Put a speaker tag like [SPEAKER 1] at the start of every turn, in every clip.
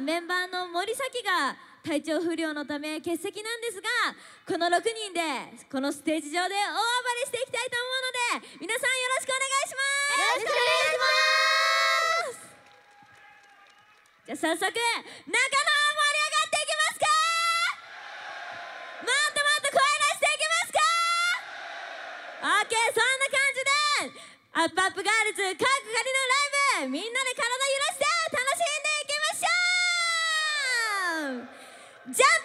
[SPEAKER 1] メンバーの森咲が体調不良のため欠席なんですがこの6人でこのステージ上で大暴れしていきたいと思うので皆さんよろしくお願いしますよろしくお願いしますじゃあ早速仲間盛り上がっていきますかもっともっと声出していきますか OK そんな感じでアップアップガールズ各狩りのライブみんなで体揺らして
[SPEAKER 2] jump!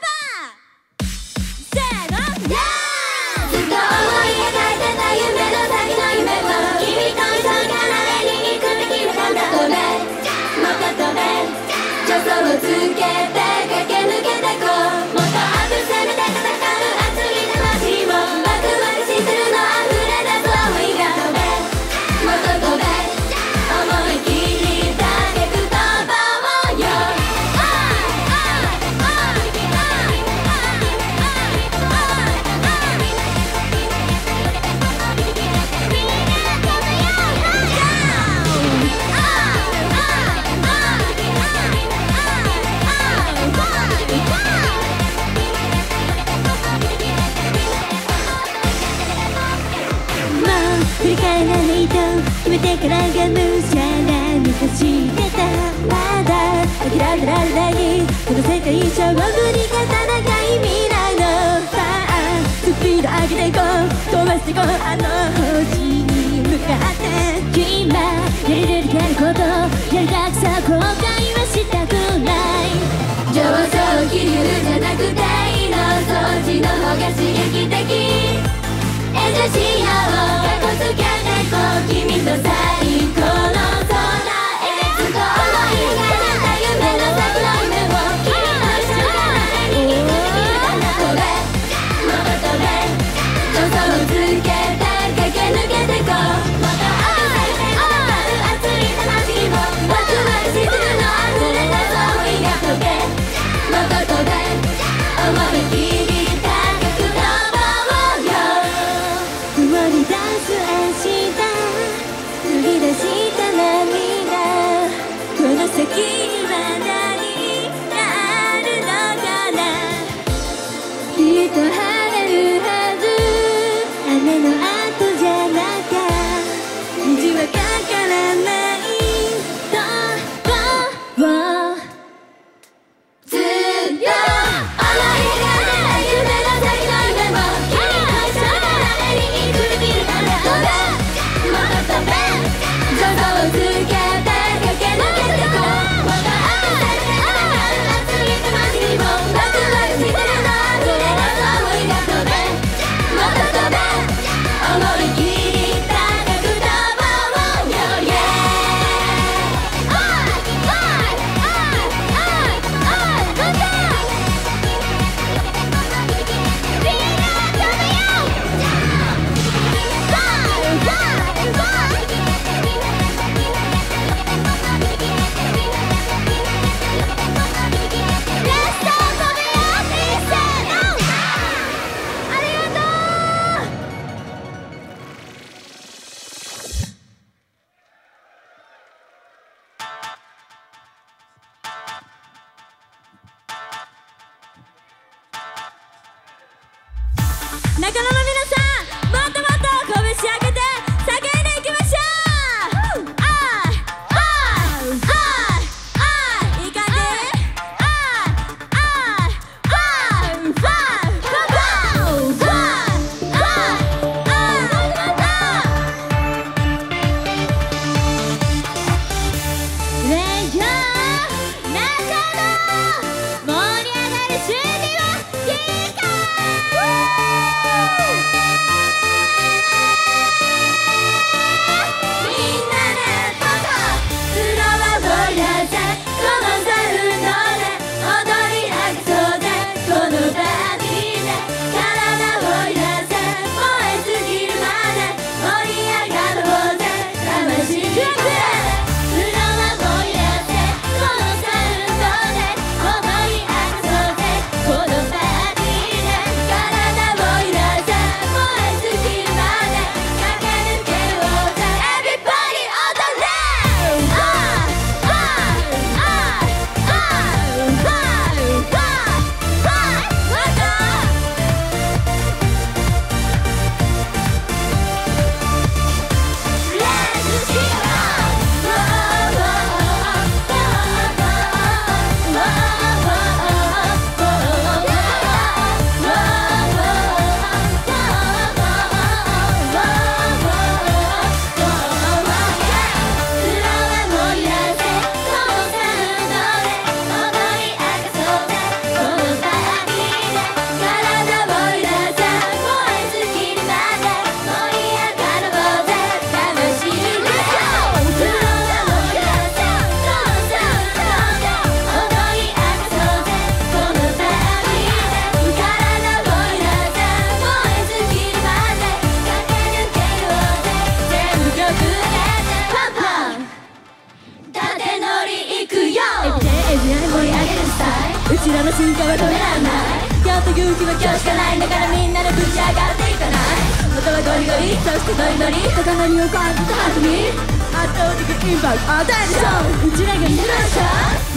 [SPEAKER 2] からがむしゃらにかしてたまだ諦められないこの世界勝負に勝たなきゃ意味ないのさあスピード上げていこう飛ばしていこうあの星に向かって今やりれるやることやりた。くさ後悔はしたくない
[SPEAKER 3] 上昇気流じゃなくて色掃除の方が刺激的エンジョイしよう君と最
[SPEAKER 2] 後
[SPEAKER 3] 仲間の
[SPEAKER 1] 皆さん今日という日は今日しかないんだからみんなでぶち上がっていかない元はゴリゴリそしてノリノリ高波を感じたはずに圧倒的インパクトアテンションうちらが見ました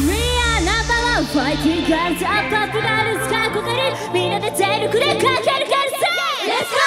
[SPEAKER 2] We are number one fighting girls up up girls かっこかりみんなで全力で駆け
[SPEAKER 1] 抜けるぜ Let's go!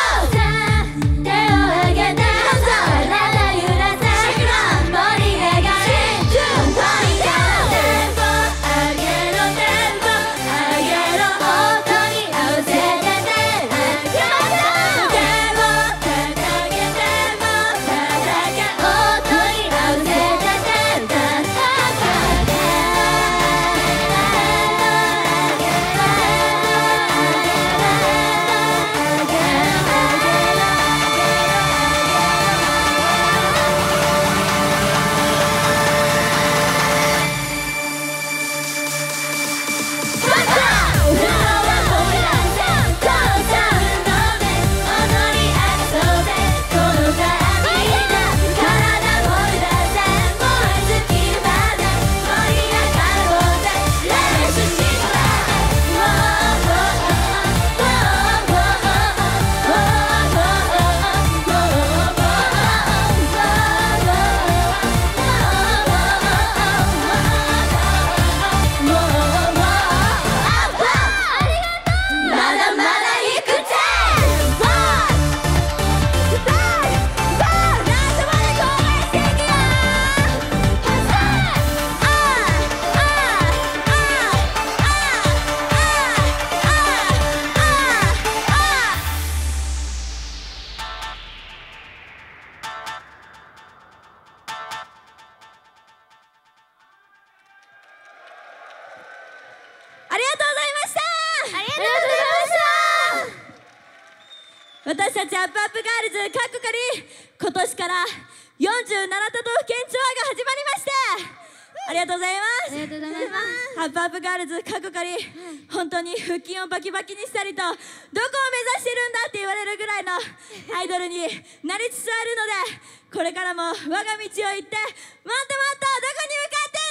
[SPEAKER 1] たちアップアップガールズかっこかり今年から47都道府県ツアーが始まりましてありがとうございます。
[SPEAKER 4] ありがとうございます。
[SPEAKER 1] アップアップガールズかっこかり本当に腹筋をバキバキにしたりとどこを目指してるんだって言われるぐらいのアイドルになりつつあるのでこれからも我が道を行ってもっともっとどこに向かって